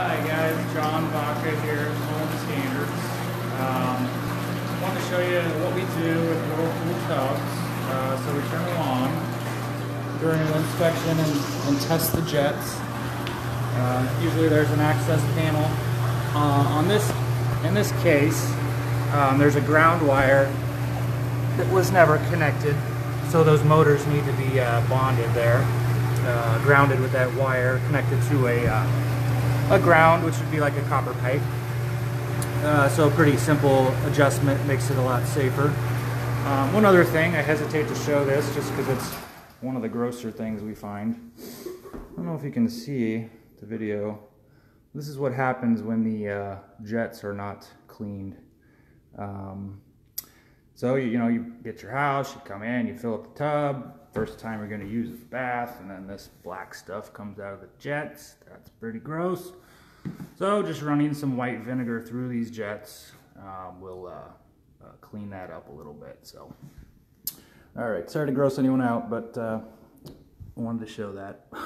Hi guys, John Vaca here Home Standards. Um, want to show you what we do with Whirlpool tubs. Uh, so we turn them on during an inspection and, and test the jets. Uh, usually there's an access panel. Uh, on this, in this case, um, there's a ground wire that was never connected, so those motors need to be uh, bonded there, uh, grounded with that wire, connected to a uh, a ground, which would be like a copper pipe. Uh, so a pretty simple adjustment makes it a lot safer. Um, one other thing, I hesitate to show this just because it's one of the grosser things we find. I don't know if you can see the video. This is what happens when the uh, jets are not cleaned. Um, so you, you know you get your house, you come in, you fill up the tub. First time you're going to use the bath, and then this black stuff comes out of the jets. That's pretty gross. So just running some white vinegar through these jets um, will uh, uh, clean that up a little bit. So, all right, sorry to gross anyone out, but uh, I wanted to show that.